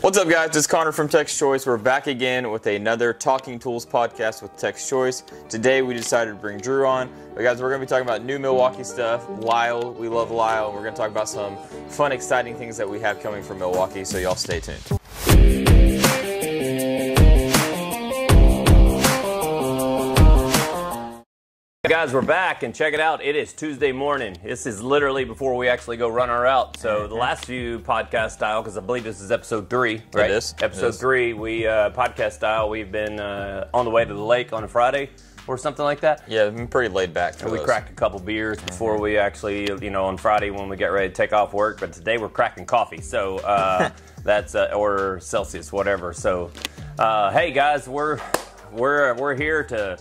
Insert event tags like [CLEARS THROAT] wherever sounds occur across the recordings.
What's up, guys? It's Connor from Techs Choice. We're back again with another Talking Tools podcast with Techs Choice. Today, we decided to bring Drew on. But, guys, we're going to be talking about new Milwaukee stuff. Lisle. we love Lisle. We're going to talk about some fun, exciting things that we have coming from Milwaukee. So, y'all stay tuned. Guys, we're back and check it out. It is Tuesday morning. This is literally before we actually go run our route. So the last few podcast style, because I believe this is episode three, right? is. It Episode is. three. We uh, podcast style. We've been uh, on the way to the lake on a Friday or something like that. Yeah, I'm pretty laid back. We those. cracked a couple beers before we actually, you know, on Friday when we get ready to take off work. But today we're cracking coffee. So uh, [LAUGHS] that's uh, or Celsius, whatever. So, uh, hey guys, we're we're we're here to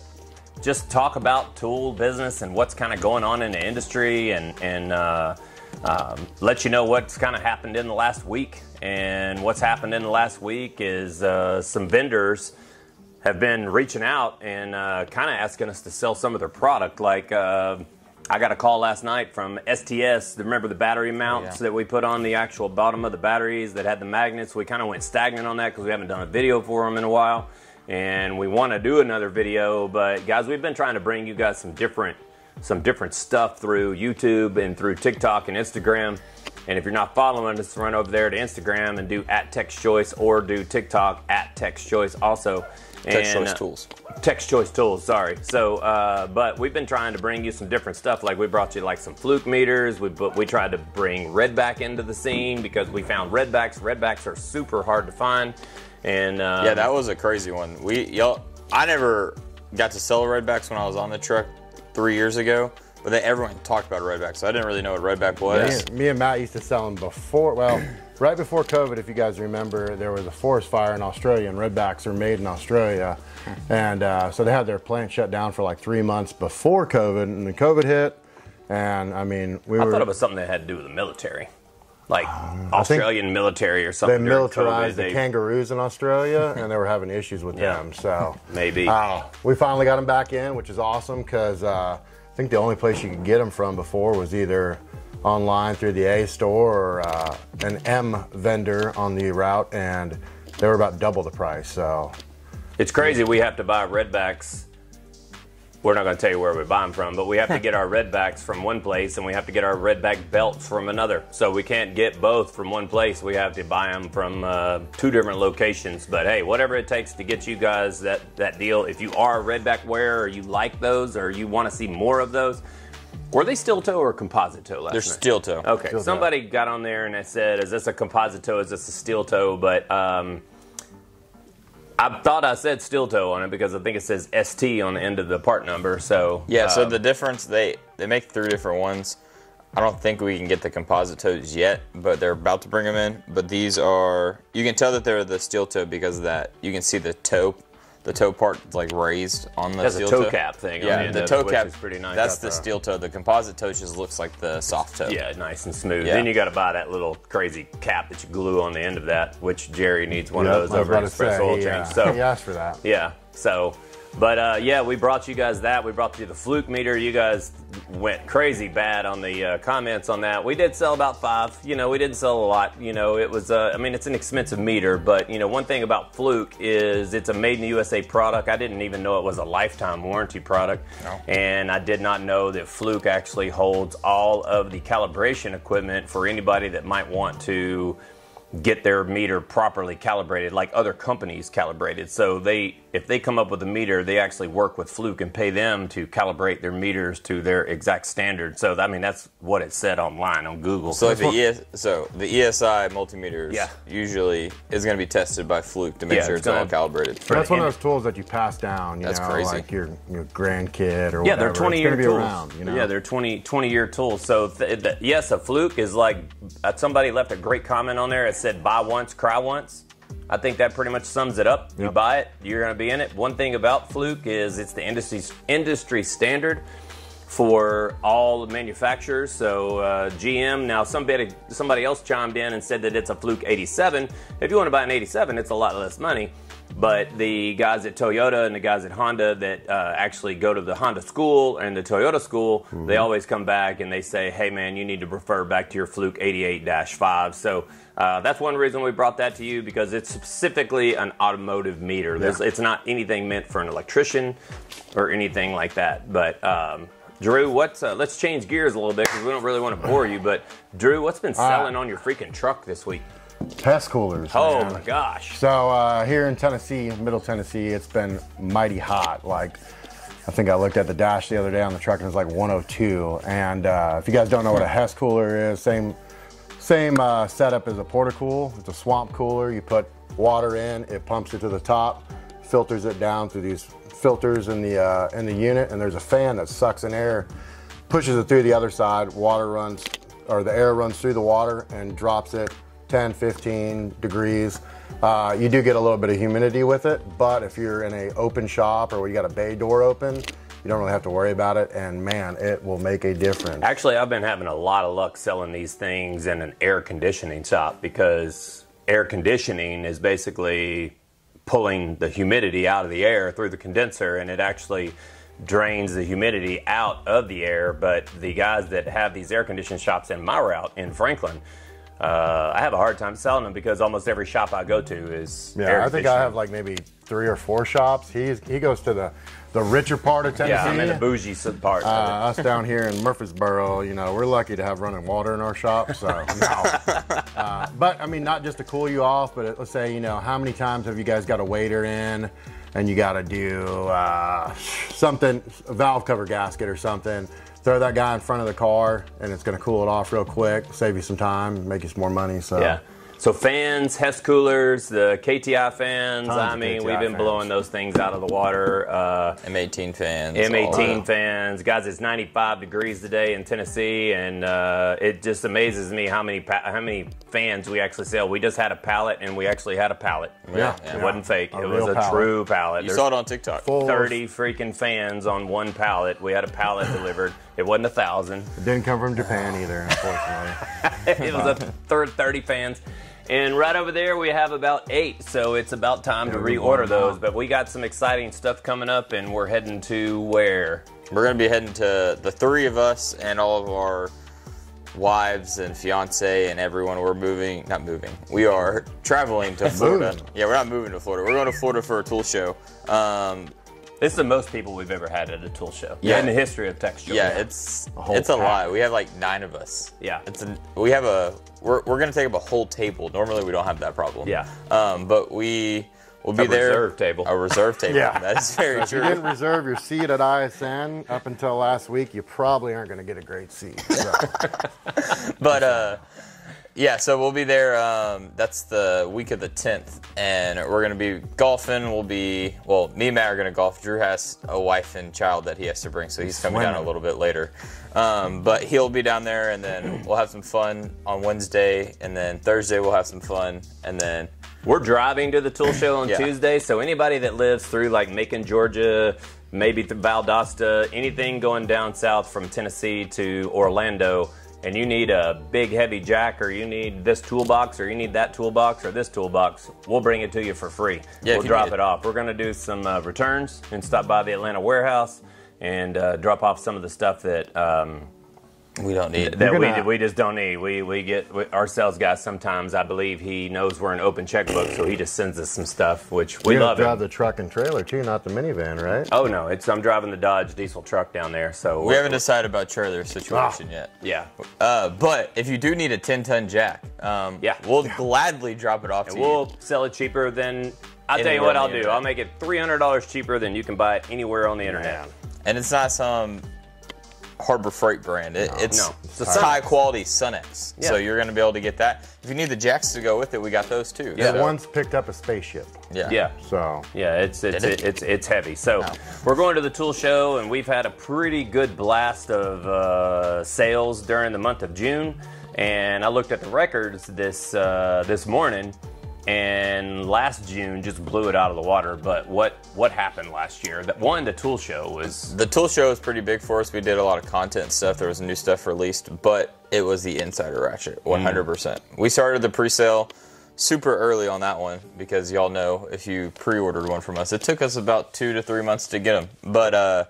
just talk about tool business and what's kind of going on in the industry and and uh, um, let you know what's kind of happened in the last week. And what's happened in the last week is uh, some vendors have been reaching out and uh, kind of asking us to sell some of their product. Like uh, I got a call last night from STS. Remember the battery mounts Yeah. that we put on the actual bottom of the batteries that had the magnets? We kind of went stagnant on that because we haven't done a video for them in a while, and we want to do another video. But guys, we've been trying to bring you guys some different some different stuff through YouTube and through TikTok and Instagram. And if you're not following us, run over there to Instagram and do at Techs Choice or do TikTok at Techs Choice also. Tech's And, Choice uh, Tools. Techs Choice Tools, sorry. So, uh, but we've been trying to bring you some different stuff. Like we brought you like some fluke meters. We but we tried to bring redback into the scene because we found redbacks. Redbacks are super hard to find, and um, Yeah, that was a crazy one. We y'all, I never got to sell redbacks when I was on the truck three years ago, but then everyone talked about redbacks, so I didn't really know what redback Me was. and, me and Matt used to sell them before, well, [CLEARS THROAT] right before COVID, if you guys remember, there was a forest fire in Australia, and redbacks are made in Australia. And uh, so they had their plant shut down for like three months before COVID, and then COVID hit. And I mean, we I were. thought it was something that had to do with the military, like Australian military or something. They militarized COVID. the They- kangaroos in Australia, [LAUGHS] and they were having issues with Yeah. them. So Maybe. uh, we finally got them back in, which is awesome because uh, I think the only place you could get them from before was either online through the A store or uh, an M vendor on the route, and they were about double the price. So It's crazy. We have to buy redbacks. We're not going to tell you where we buy them from, but we have to [LAUGHS] get our redbacks from one place and we have to get our redback belts from another. So we can't get both from one place. We have to buy them from uh, two different locations. But hey, whatever it takes to get you guys that, that deal. If you are a redback wearer or you like those or you want to see more of those, were they steel toe or composite toe last They're night? steel toe. Okay, Steel toe. somebody got on there and I said, "Is this a composite toe? Is this a steel toe?" But um, I thought I said steel toe on it because I think it says ST on the end of the part number. So Yeah, so um, the difference they they make three different ones. I don't think we can get the composite toes yet, but they're about to bring them in. But these are you can tell that they're the steel toe because of that. You can see the toe, the toe part like raised on the Has a steel toe cap thing on the Yeah, the toe it, cap is pretty nice. That's the the- steel toe. The composite toe just looks like the soft toe. yeah, nice and smooth. Yeah. Then you got to buy that little crazy cap that you glue on the end of that, which Jerry needs one Yep, of those over about at to say, Express Oil he, Change. uh, So he asked for that. Yeah. So, but uh, yeah, we brought you guys that. We brought you the fluke meter. You guys went crazy bad on the uh, comments on that. We did sell about five. You know, we didn't sell a lot. You know, it was. Uh, I mean, it's an expensive meter, but you know, one thing about fluke is it's a made in the USA product. I didn't even know it was a lifetime warranty product, No. and I did not know that fluke actually holds all of the calibration equipment for anybody that might want to get their meter properly calibrated like other companies calibrated so they if they come up with a meter they actually work with fluke and pay them to calibrate their meters to their exact standard so i mean that's what it said online on google So like the [LAUGHS] ES, so the ESI multimeters Yeah. usually is going to be tested by Fluke to make Yeah, sure it's it's all gonna- calibrated. That's one of those tools that you pass down, you That's know, crazy. like your, your grandkid or yeah, whatever. they're 20 it's year be tools. around, you know. Yeah, they're 20, 20 year tools. So, th- th- yes, a fluke is like uh, somebody left a great comment on there. It said, buy once, cry once. I think that pretty much sums it up. You buy it, you're going to be in it. One thing about Fluke is it's the industry industry standard for all manufacturers. So uh, GM now somebody somebody else chimed in and said that it's a Fluke 87. If you want to buy an 87, it's a lot less money. But the guys at Toyota and the guys at Honda that uh, actually go to the Honda school and the Toyota school, they always come back and they say, "Hey, man, you need to refer back to your Fluke 88-5." So uh, that's one reason we brought that to you because it's specifically an automotive meter. There's, it's not anything meant for an electrician or anything like that. But um, Drew, what's uh, let's change gears a little bit because we don't really want to bore you. But Drew, what's been selling on your freaking truck this week? Hess coolers. Oh man. my gosh! So uh, here in Tennessee, Middle Tennessee, it's been mighty hot. Like I think I looked at the dash the other day on the truck and it was like 102. And uh, if you guys don't know what a Hess cooler is, same same uh, setup as a porta Portacool. It's a swamp cooler. You put water in, it pumps it to the top, filters it down through these filters in the uh, in the unit, and there's a fan that sucks in air, pushes it through the other side. Water runs, or the air runs through the water and drops it 10, 15 degrees. Uh, you do get a little bit of humidity with it, but if you're in a open shop or you got a bay door open, you don't really have to worry about it. And man, it will make a difference. Actually, I've been having a lot of luck selling these things in an air conditioning shop because air conditioning is basically pulling the humidity out of the air through the condenser and it actually drains the humidity out of the air. But the guys that have these air conditioning shops in my route in Franklin, uh, I have a hard time selling them because almost every shop I go to is air Yeah, I think I have like maybe three or four shops. He's he goes to the the richer part of Tennessee. yeah, I'm in the bougie part. Uh, us down here in Murfreesboro, you know, we're lucky to have running water in our shop. So, no. [LAUGHS] uh, but I mean, not just to cool you off, but let's say, you know, how many times have you guys got a waiter in and you got to do uh, something, a valve cover gasket or something? Throw that guy in front of the car, and it's going to cool it off real quick, save you some time, make you some more money. So, Yeah. So fans, Hess coolers, the KTI fans. Tons I mean, KTI we've been fans. blowing those things out of the water. Uh, M18 fans. M18 fans, guys. It's 95 degrees today in Tennessee, and uh, it just amazes me how many pa- how many fans we actually sell. We just had a pallet, and we actually had a pallet. Yeah, it yeah. wasn't fake. A it was a pallet. true pallet. You There's saw it on TikTok. Full 30 freaking fans on one pallet. We had a pallet [LAUGHS] delivered. It wasn't a thousand. It didn't come from Japan either, unfortunately. [LAUGHS] it was a third 30 fans. And right over there, we have about eight, so it's about time to Yeah, we reorder those. But we got some exciting stuff coming up, and we're heading to where? We're going to be heading to the three of us and all of our wives and fiance and everyone. We're moving, not moving. We are traveling to [LAUGHS] Florida. Yeah, we're not moving to Florida. We're going to Florida for a tool show. Um, This is the most people we've ever had at a tool show Yeah. in the history of Techs Choice. yeah, it's whole it's a lot. We have like nine of us. Yeah. it's a, we have a we're, we're going to take up a whole table. Normally we don't have that problem. Yeah. um, but we We'll be there A there. reserve table. A reserve table. Yeah. [LAUGHS] that's very true. If you didn't reserve your seat at ISN up until last week, you probably aren't going to get a great seat. So. [LAUGHS] But uh, yeah, so we'll be there. Um, that's the week of the 10th, and we're gonna be golfing. We'll be well, me and Matt are gonna golf. Drew has a wife and child that he has to bring, so he's coming down a little bit later. Um, but he'll be down there, and then we'll have some fun on Wednesday, and then Thursday we'll have some fun, and then We're driving to the tool show on Yeah. Tuesday, so anybody that lives through like Macon, Georgia, maybe to Valdosta, anything going down south from Tennessee to Orlando, and you need a big heavy jack, or you need this toolbox, or you need that toolbox, or this toolbox, we'll bring it to you for free. Yeah, we'll drop it it. off. We're gonna do some uh, returns and stop by the Atlanta warehouse and uh, drop off some of the stuff that. Um, we don't need. that You're we, gonna- we just don't need. We we get we, our sales guy. Sometimes I believe he knows we're an open checkbook, so he just sends us some stuff, which we You're love. drive It. the truck and trailer too, not the minivan, right? Oh no, it's I'm driving the Dodge diesel truck down there, so we haven't decided about trailer situation yet. Yeah, Uh, but if you do need a 10 ton jack, um, Yeah. we'll gladly drop it off to and you. we'll sell it cheaper than. I'll tell you what I'll do. internet. I'll make it three hundred dollars cheaper than you can buy it anywhere on the internet. Man. And it's not some Harbor Freight brand. It, it's No. it's It's a a high quality Sunex. So you're going to be able to get that. If you need the jacks to go with it, we got those too. Yeah. The So, one's picked up a spaceship, yeah. Yeah. so Yeah, it's it's it? it's it's heavy. So Oh. we're going to the tool show, and we've had a pretty good blast of uh, sales during the month of June. And I looked at the records this uh, this morning, and last June just blew it out of the water. But what what happened last year? That one, the tool show was The tool show is pretty big for us. We did a lot of content stuff. There was new stuff released, but it was the insider ratchet, 100%. We started the pre-sale super early on that one because y'all know if you pre-ordered one from us, it took us about two to three months to get them. But uh,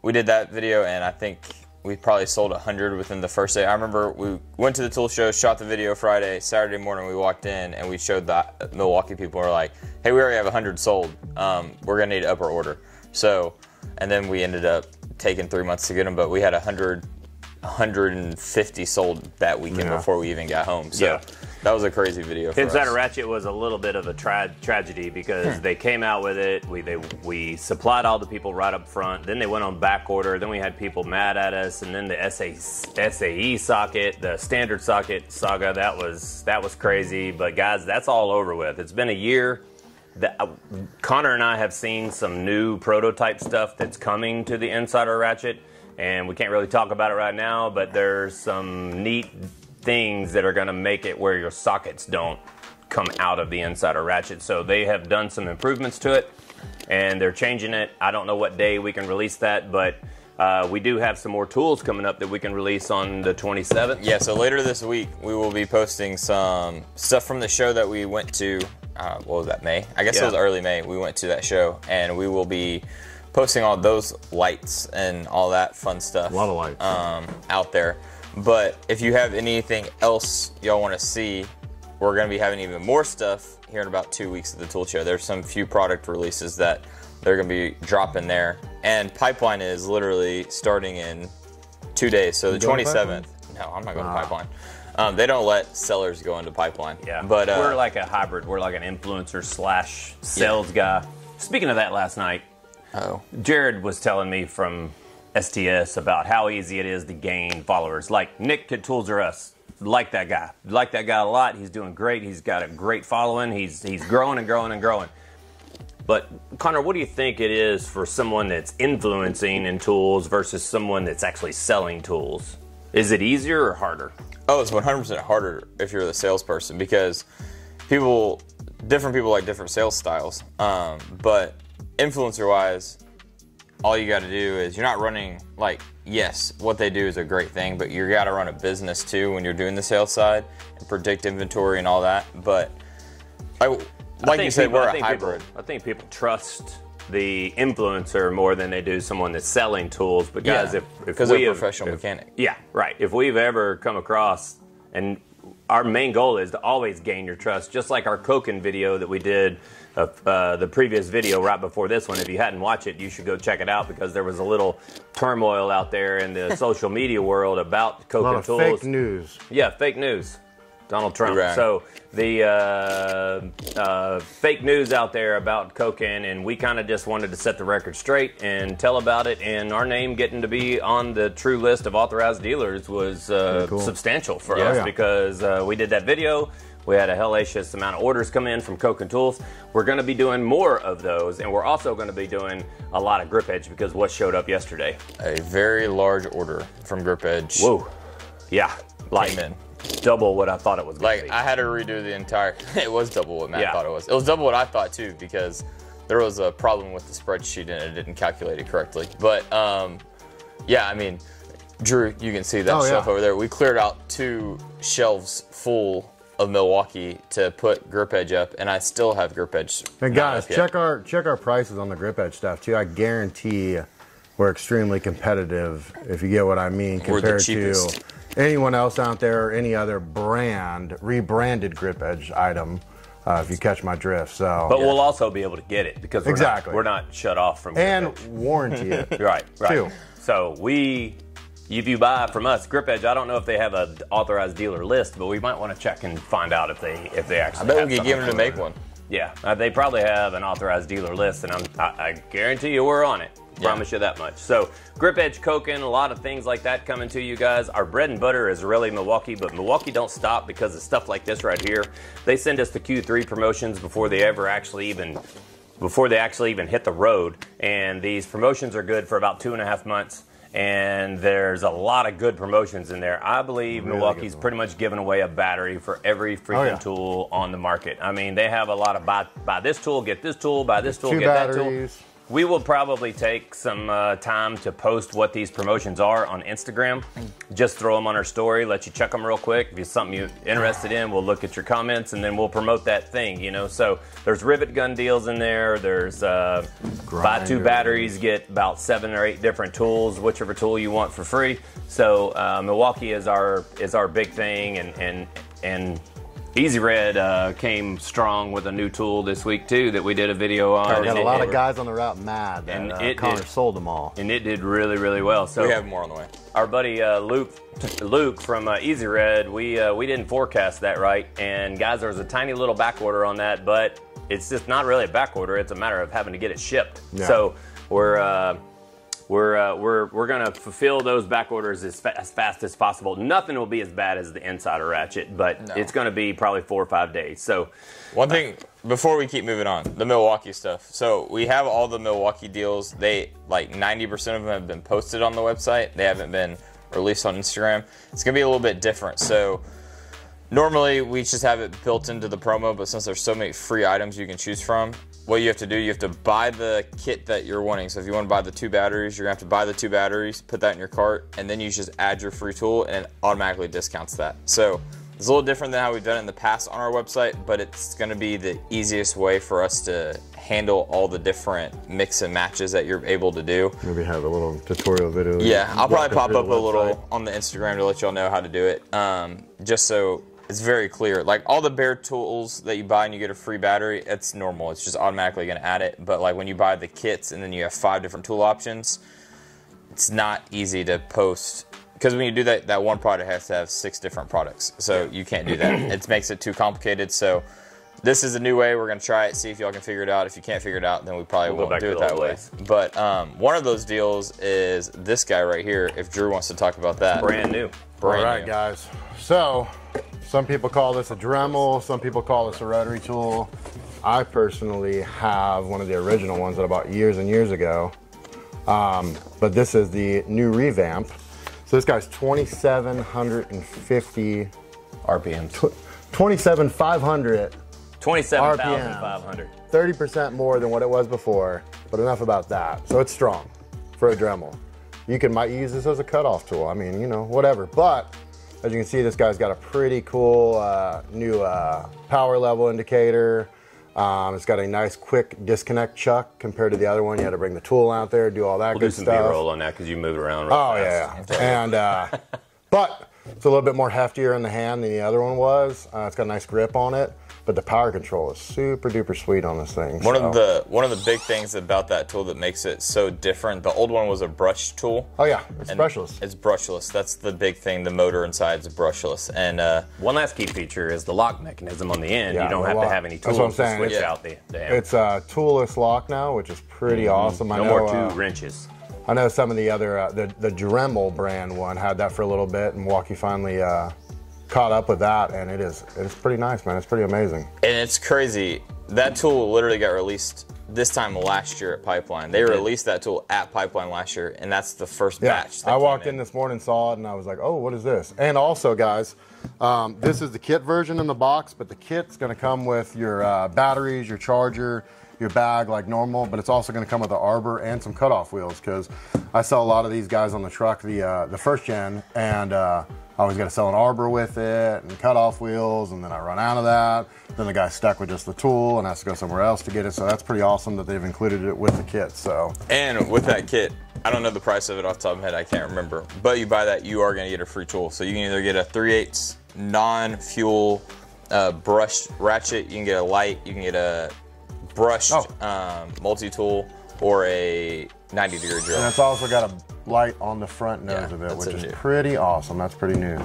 we did that video, and I think we probably sold 100 within the first day. I remember we went to the tool show, shot the video Friday, Saturday morning we walked in and we showed the Milwaukee people were like, "Hey, we already have 100 sold. Um, we're gonna need upper order." So, and then we ended up taking three months to get them, but we had 100, 150 sold that weekend Yeah. before we even got home. So Yeah. That was a crazy video for Inside us. Ratchet was a little bit of a tra- tragedy because they came out with it. We they we supplied all the people right up front. Then they went on back order. Then we had people mad at us. And then the SA, SAE socket, the standard socket saga, that was that was crazy. But guys, that's all over with. It's been a year. That, uh, Connor and I have seen some new prototype stuff that's coming to the Insider Ratchet, and we can't really talk about it right now. But there's some neat things that are going to make it where your sockets don't come out of the Insider Ratchet. So they have done some improvements to it, and they're changing it. I don't know what day we can release that, but uh, we do have some more tools coming up that we can release on the 27th. Yeah, so later this week we will be posting some stuff from the show that we went to. Uh, what was that? May? I guess Yeah. it was early May. We went to that show, and we will be posting all those lights and all that fun stuff. A lot of lights. um, out there. But if you have anything else y'all want to see, we're going to be having even more stuff here in about two weeks at the Tool Show. There's some few product releases that they're going to be dropping there, and Pipeline is literally starting in two days. So the 27th. No, I'm not going to Pipeline. Um, they don't let sellers go into Pipeline. Yeah, but uh, we're like a hybrid. We're like an influencer slash sales guy. Speaking of that, last night, oh, Jared was telling me from STS about how easy it is to gain followers. Like Nick at Tools R Us, like that guy, like that guy a lot. He's doing great. He's got a great following. He's he's growing and growing and growing. But Connor, what do you think it is for someone that's influencing in tools versus someone that's actually selling tools? Is it easier or harder? Oh, it's 100% harder if you're the salesperson because people, different people like different sales styles. Um, but influencer wise, all you got to do is you're not running like yes, what they do is a great thing, but you got to run a business too when you're doing the sales side and predict inventory and all that. But I, like you said, people- we're I a hybrid. People, I think people trust the influencer more than they do someone that's selling tools. But guys, Yeah, if if because they're a professional if- mechanic. yeah, right. If we've ever come across, and our main goal is to always gain your trust, just like our Koken video that we did, of, uh, the previous video right before this one. If you hadn't watched it, you should go check it out because there was a little turmoil out there in the [LAUGHS] social media world about Koken of tools. fake news. Yeah, fake news. Donald Trump. Right. So the uh, uh, fake news out there about Koken, and we kind of just wanted to set the record straight and tell about it. And our name getting to be on the true list of authorized dealers was uh, cool. substantial for Yeah. us Yeah. because uh, we did that video. We had a hellacious amount of orders come in from Koken Tools. We're going to be doing more of those, and we're also going to be doing a lot of GripEdge because what showed up yesterday. A very large order from GripEdge Whoa, yeah, like came in. Double what I thought it was. Gonna Like be. I had to redo the entire. [LAUGHS] It was double what Matt Yeah. thought it was. It was double what I thought too because there was a problem with the spreadsheet and it didn't calculate it correctly. But um, yeah, I mean, Drew, you can see that Oh, yeah. over there. We cleared out two shelves full of Milwaukee to put GripEdge up, and I still have GripEdge. And guys, check our check our prices on the GripEdge stuff too. I guarantee we're extremely competitive if you get what I mean compared to anyone else out there or any other brand rebranded GripEdge item. Uh, if you catch my drift, so But we'll also be able to get it because we're Exactly. not, we're not shut off from and Grip Edge. warranty it. [LAUGHS] right, right. Two. So we, if you buy from us, GripEdge, I don't know if they have an authorized dealer list, but we might want to check and find out if they if they actually. I actually. bet we could get something them to make one. Yeah, uh, they probably have an authorized dealer list, and I'm, I, I guarantee you we're on it. Yeah. Promise you that much. So, GripEdge Koken, a lot of things like that coming to you guys. Our bread and butter is really Milwaukee, but Milwaukee don't stop because of stuff like this right here. They send us the Q3 promotions before they ever actually even before they actually even hit the road. And these promotions are good for about two and a half months. And there's a lot of good promotions in there. I believe Really Milwaukee's pretty much giving away a battery for every freaking yeah. tool on the market. I mean, they have a lot of buy, buy this tool, get this tool, buy this tool, Two get that tool. We will probably take some uh, time to post what these promotions are on Instagram. Just throw them on our story, let you check them real quick. If it's something you're interested in, we'll look at your comments and then we'll promote that thing. You know, so there's rivet gun deals in there. There's uh, buy two batteries, get about seven or eight different tools, whichever tool you want for free. So uh, Milwaukee is our is our big thing, and and and. E-Z Red uh, came strong with a new tool this week too that we did a video on. We and got a lot it- of guys on the route mad that And uh, it Connor did- sold them all. and it did really really well. So We have more on the way. our buddy uh, Luke Luke from uh, E-Z Red, we uh, we didn't forecast that right, and guys, there was a tiny little back order on that, but it's just not really a back order. It's a matter of having to get it shipped. Yeah. So we're. Uh, we're, uh, we're, we're going to fulfill those back orders as, fa- as fast as possible. Nothing will be as bad as the Insider Ratchet, but No. it's going to be probably four or five days. So One thing before we keep moving on, the Milwaukee stuff. So we have all the Milwaukee deals. They like 90% of them have been posted on the website. They haven't been released on Instagram. It's gonna be a little bit different. So normally we just have it built into the promo, but since there's so many free items you can choose from, what you have to do, you have to buy the kit that you're wanting. So if you want to buy the two batteries, you're gonna have to buy the two batteries, put that in your cart, and then you just add your free tool, and it automatically discounts that. So it's a little different than how we've done it in the past on our website, but it's gonna be the easiest way for us to handle all the different mix and matches that you're able to do. Maybe have a little tutorial video. Yeah, I'll probably pop up a little on the Instagram to let y'all know how to do it. Um, just so it's very clear. Like all the bare tools that you buy and you get a free battery, it's normal. It's just automatically going to add it. But like when you buy the kits and then you have five different tool options, it's not easy to post because when you do that, that one product has to have six different products. So you can't do that. [CLEARS THROAT] it makes it too complicated. So this is a new way. We're gonna try it, see if y'all can figure it out. If you can't figure it out, then we probably we'll won't do it that old way. But um, one of those deals is this guy right here. If Drew wants to talk about that, brand new. All brand right, new. guys. So, some people call this a Dremel, some people call this a rotary tool. I personally have one of the original ones that I bought years and years ago. Um, but this is the new revamp. So this guy's 2,750, RPMs. 27,500, 27,500. 30% more than what it was before. But enough about that. So it's strong for a Dremel. You can might use this as a cutoff tool. I mean, you know, whatever. But as you can see, this guy's got a pretty cool uh, new uh, power level indicator. Um, it's got a nice quick disconnect chuck compared to the other one. You had to bring the tool out there, do all that We'll do good some stuff. B-roll on that because you move around. Real Oh fast. yeah, yeah. and uh, [LAUGHS] but it's a little bit more heftier in the hand than the other one was. Uh, it's got a nice grip on it, but the power control is super duper sweet on this thing. One so- of the one of the big things about that tool that makes it so different. The old one was a brush tool. oh yeah, it's and brushless. It's brushless. That's the big thing. The motor inside is brushless, and uh, One last key feature is the lock mechanism on the end. Yeah, you don't have lock. to have any That's tools what I'm to saying. switch Yeah. out the, the. It's a toolless lock now, which is pretty awesome. I no know, more two uh, wrenches. I know some of the other uh, the the Dremel brand one had that for a little bit, and Milwaukee finally uh, caught up with that, and it is it's pretty nice, man. It's pretty amazing. and it's crazy. That tool literally got released this time last year at Pipeline. They released that tool at Pipeline last year, and that's the first Yeah, batch. that I walked in this morning, saw it, and I was like, "Oh, what is this?" And also, guys, um, this is the kit version in the box, but the kit's going to come with your uh, batteries, your charger, your bag like normal, but it's also going to come with an arbor and some cutoff wheels because I sell a lot of these guys on the truck, the uh, the first gen, and uh, I always got to sell an arbor with it and cutoff wheels, and then I run out of that. Then the guy's stuck with just the tool and has to go somewhere else to get it. So that's pretty awesome that they've included it with the kit. So And with that kit, I don't know the price of it off the top of my head. I can't remember. But you buy that, you are going to get a free tool. So you can either get a 3 8 non-fuel uh, brushed ratchet. You can get a light. You can get a brushed Oh. um, multi-tool or a 90 degree drill. And it's also got a light on the front nose Yeah, of it, which is new- pretty awesome. That's pretty new.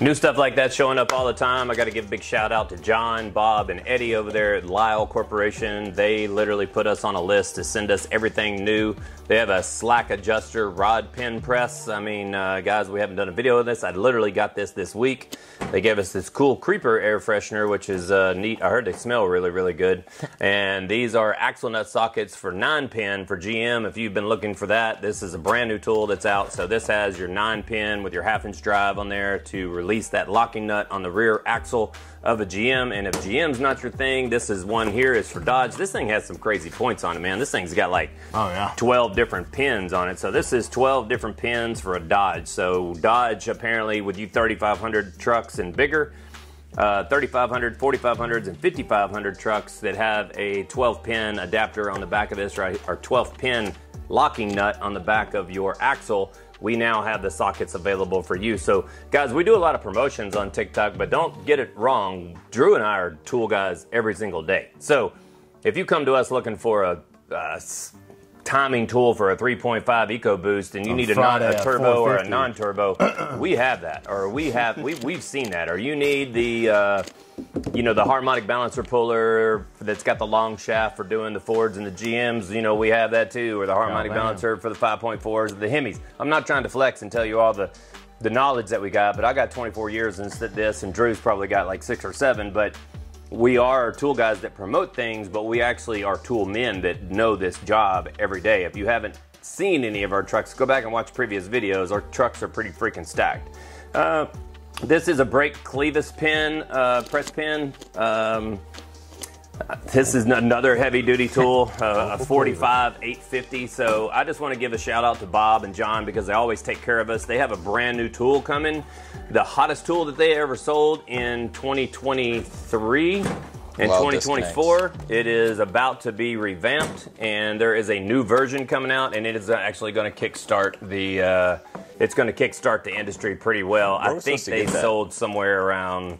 New stuff like that showing up all the time. I got to give a big shout out to John, Bob, and Eddie over there at Lisle Corporation. They literally put us on a list to send us everything new. They have a slack adjuster rod pin press. I mean, uh, guys, we haven't done a video of this. I literally got this this week. They gave us this cool creeper air freshener, which is uh, neat. I heard they smell really, really good. And these are axle nut sockets for nine pin for GM. If you've been looking for that, this is a brand new tool. Tool that's out. So this has your nine pin with your half inch drive on there to release that locking nut on the rear axle of a GM. And if GM's not your thing, this is one here is for Dodge. This thing has some crazy points on it, man. This thing's got like Oh, yeah. 12 different pins on it. So this is 12 different pins for a Dodge. So Dodge apparently with you 3500 trucks and bigger, uh, 3500, 4500s, and 5500 trucks that have a 12 pin adapter on the back of this, right, or 12 pin locking nut on the back of your axle. We now have the sockets available for you. So, guys, we do a lot of promotions on TikTok, but don't get it wrong. Drew and I are tool guys every single day. So, if you come to us looking for a, timing tool for a 3.5 EcoBoost and you On need a, non, a turbo or a non-turbo, [CLEARS THROAT] we have that, or we have we we've seen that. Or you need the uh, you know the harmonic balancer puller that's got the long shaft for doing the Fords and the GMs. You know we have that too, or the harmonic man. balancer for the 5.4s, the Hemis. I'm not trying to flex and tell you all the the knowledge that we got, but I got 24 years in this, and Drew's probably got like six or seven, but we are tool guys that promote things, but we actually are tool men that know this job every day. If you haven't seen any of our trucks, go back and watch previous videos. Our trucks are pretty freaking stacked. Uh, this is a brake clevis pin, uh, press pin. Um, this is another heavy duty tool, [LAUGHS] uh, a 45 850. So I just want to give a shout out to Bob and John because they always take care of us. They have a brand new tool coming, the hottest tool that they ever sold in 2023. In Love 2024, it is about to be revamped, and there is a new version coming out, and it is actually going to kickstart the. Uh, it's going to kickstart the industry pretty well. Where I think they sold somewhere around.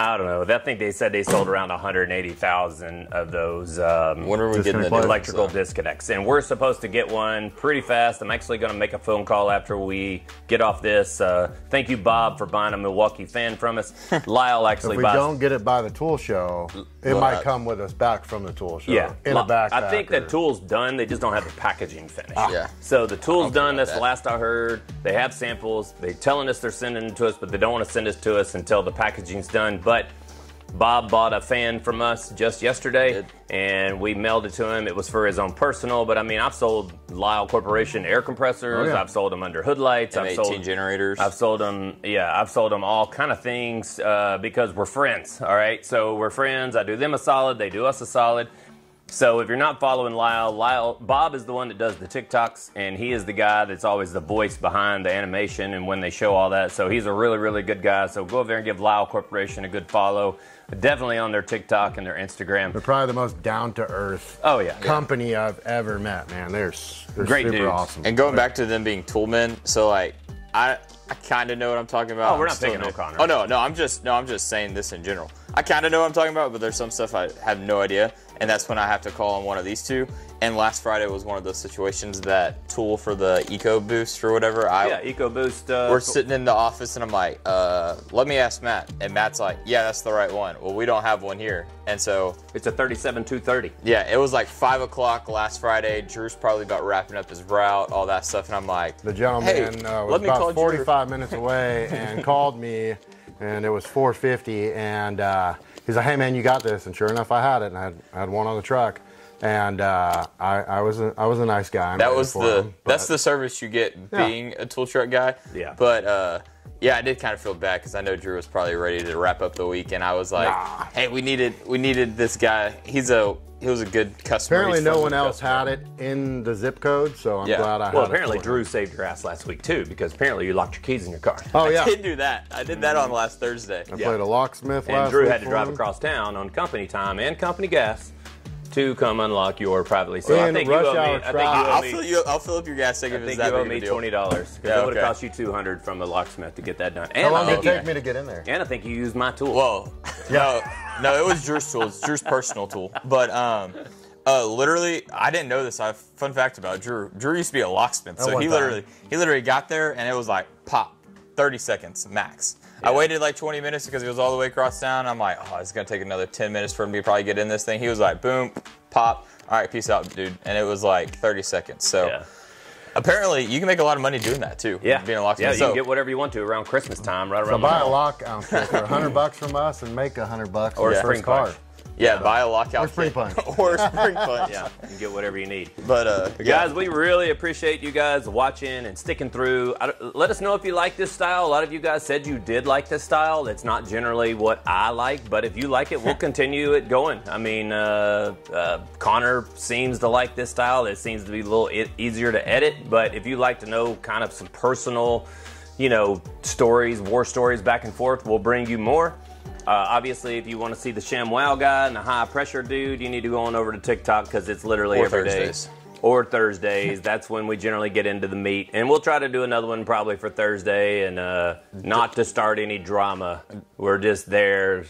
I don't know. I think they said they sold around 180,000 of those um, When are we getting the Disconnect new plug. electrical ones, disconnects, and we're supposed to get one pretty fast. I'm actually going to make a phone call after we get off this. Uh, thank you, Bob, for buying a Milwaukee fan from us. [LAUGHS] Lisle actually If we buys. don't get it by the tool show, it Well, might come with us back from the tool show. yeah, in Li- a backpack. I think the tool's done. They just don't have the packaging finished. Yeah. So the tool's done. That's that. the last I heard. They have samples. They're telling us they're sending them to us, but they don't want to send us to us until the packaging's done. But Bob bought a fan from us just yesterday, and we mailed it to him. It was for his own personal, but I mean, I've sold Lisle Corporation air compressors. Oh, yeah. I've sold them under hood lights. I've sold generators. I've sold them, yeah, I've sold them all kind of things uh, because we're friends, all right? So we're friends. I do them a solid, they do us a solid. So if you're not following Lisle, Lisle, Bob is the one that does the TikToks, and he is the guy that's always the voice behind the animation and when they show all that. So he's a really, really good guy. So go over there and give Lisle Corporation a good follow. Definitely on their TikTok and their Instagram. They're probably the most down to earth Oh yeah, company I've ever met, man. They're, they're Great super dudes. awesome. And going back to them being toolmen, so like I I kind of know what I'm talking about. Oh, we're I'm not still picking new. O'Connor. Oh no, no, I'm just no, I'm just saying this in general. I kind of know what I'm talking about, but there's some stuff I have no idea, and that's when I have to call on one of these two. And last Friday was one of those situations that tool for the EcoBoost or whatever. I yeah, EcoBoost. Uh, we're sitting in the office and I'm like, uh, let me ask Matt, and Matt's like, yeah, that's the right one. Well, we don't have one here, and so It's a 37 230. yeah, it was like five o'clock last Friday. Drew's probably about wrapping up his route, all that stuff, and I'm like, The gentleman hey, uh, was let me call about Drew. 45 minutes away and called me, and it was 4:50, and uh, he's like, "Hey man, you got this." And sure enough, I had it, and I had, I had one on the truck, and uh, I, I was a, I was a nice guy. I'm That was the him, that's the service you get Yeah. being a tool truck guy. Yeah. But uh, yeah, I did kind of feel bad because I know Drew was probably ready to wrap up the week, and I was like, Nah. hey, we needed we needed this guy. He's a he was a good customer. Apparently, no one else customer. had it in the zip code, so I'm Yeah. glad I Well, had it apparently for Drew saved your ass last week too, because apparently you locked your keys in your car. Oh I yeah, did do that. I did that on last Thursday. I played a locksmith And last Drew week had to drive him. across town on company time and company gas to come unlock your privately. So I think rush you owe me. I think you traffic. owe I'll me. fill you. I'll fill up your gas tank I if it's think that you owe big me twenty dollars because Yeah, it would have okay. cost you two hundred from the locksmith to get that done. And How long I did it think you- take me to get in there? And I think you used my tool. Whoa. [LAUGHS] No, no, it was Drew's tool. It's Drew's personal tool. But um, uh, literally, I didn't know this. I fun fact about Drew. Drew used to be a locksmith, so one he time. literally he literally got there and it was like pop, 30 seconds max. I waited like 20 minutes because he was all the way across town. I'm like, oh, it's gonna take another 10 minutes for him to probably get in this thing. He was like, boom, pop. All right, peace out, dude. And it was like 30 seconds. So yeah. apparently, you can make a lot of money doing that too. Yeah. being a locksmith. Yeah, you so, can get whatever you want to around Christmas time, right So around the buy a mall. lock outfit for 100 bucks from us and make 100 bucks Or for a your spring first car. Yeah, buy a lockout Or spring punch. [LAUGHS] or spring [LAUGHS] punch. Yeah, you can get whatever you need. But uh, Guys, we really appreciate you guys watching and sticking through. Let us know if you like this style. A lot of you guys said you did like this style. It's not generally what I like, but if you like it, we'll [LAUGHS] continue it going. I mean, uh, uh, Connor seems to like this style. It seems to be a little e- easier to edit, but if you like to know kind of some personal, you know, stories, war stories back and forth, we'll bring you more. Uh, obviously, if you want to see the ShamWow guy and the high pressure dude, you need to go on over to TikTok because it's literally Or every day. Thursdays. Or Thursdays. That's when we generally get into the meat, and we'll try to do another one probably for Thursday, and uh, not to start any drama. We're just there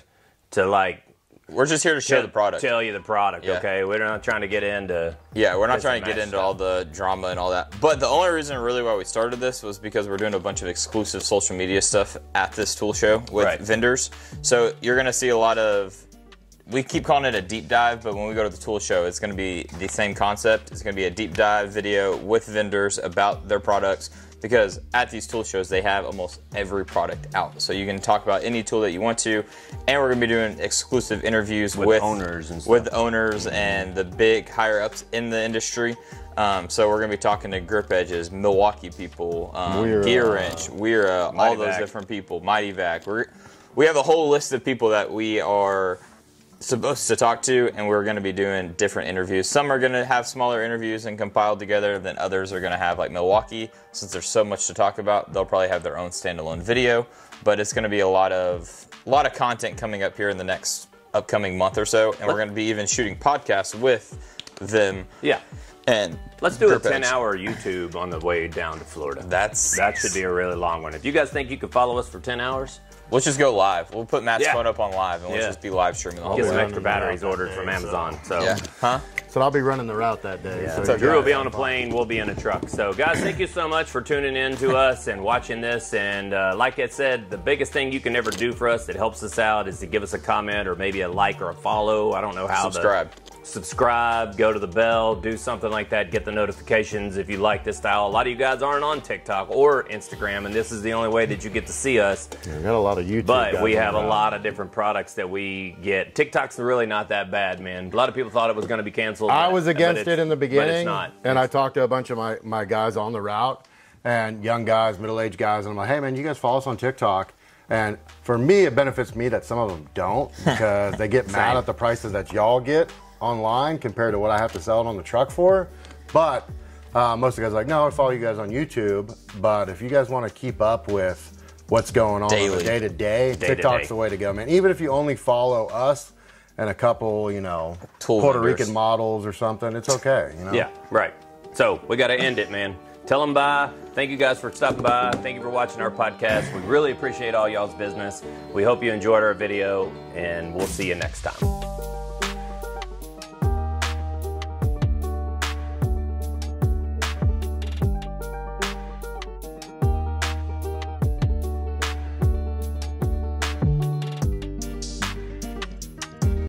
to like we're just here to show the product. tell you the product. Yeah. Okay, we're not trying to get into. Yeah, we're not trying to get into stuff. all the drama and all that. But the only reason really why we started this was because we're doing a bunch of exclusive social media stuff at this tool show with Right. vendors. So you're going to see a lot of we keep calling it a deep dive, but when we go to the tool show, it's going to be the same concept. It's going to be a deep dive video with vendors about their products because at these tool shows they have almost every product out. So you can talk about any tool that you want to, and we're going to be doing exclusive interviews With with, owners and stuff. with owners and the big higher ups in the industry. Um, so we're going to be talking to GripEdges, Milwaukee people, um, Wera. Gear Wrench, Wera, all those different people, Mityvac. We're, we have a whole list of people that we are supposed to talk to, and we're going to be doing different interviews. Some are going to have smaller interviews and compiled together, then others are going to have like Milwaukee. Since there's so much to talk about, they'll probably have their own standalone video. But it's going to be a lot of a lot of content coming up here in the next upcoming month or so, and we're going to be even shooting podcasts with them. Yeah, And let's do a Edge. ten-hour YouTube on the way down to Florida. That's that should be a really long one. If you guys think you could follow us for ten hours, Let's just go live. We'll put Matt's Yeah. phone up on live, and let's Yeah. just be live streaming the whole get we're some extra the route batteries ordered from Amazon. So. Yeah. Huh? So I'll be running the route that day. Yeah, so so Drew will be on a plane. We'll be in a truck. So, guys, thank you so much for tuning in to us and watching this. And uh, like I said, the biggest thing you can ever do for us that helps us out is to give us a comment or maybe a like or a follow. I don't know how. to- Subscribe. Subscribe, go to the bell, do something like that, get the notifications if you like this style. A lot of you guys aren't on TikTok or Instagram, and this is the only way that you get to see us. Yeah, we got a lot of YouTube. But we have a lot of different products that we get. TikTok's really not that bad, man. A lot of people thought it was going to be canceled. I but- was against it in the beginning, it's not. and I talked to a bunch of my, my guys on the route, and young guys, middle aged guys, and I'm like, hey man, you guys follow us on TikTok. And for me, it benefits me that some of them don't because they get [LAUGHS] mad at the prices that y'all get online compared to what I have to sell it on the truck for. But uh, most of the guys are like, no, I follow you guys on YouTube. But if you guys want to keep up with what's going on Daily. day to day, Day TikTok's day. the way to go, man. Even if you only follow us and a couple, you know, Tool Puerto. Rican models or something, it's okay. You know? Yeah, right. So we got to end it, man. Tell them bye. Thank you guys for stopping by. Thank you for watching our podcast. We really appreciate all y'all's business. We hope you enjoyed our video, and we'll see you next time.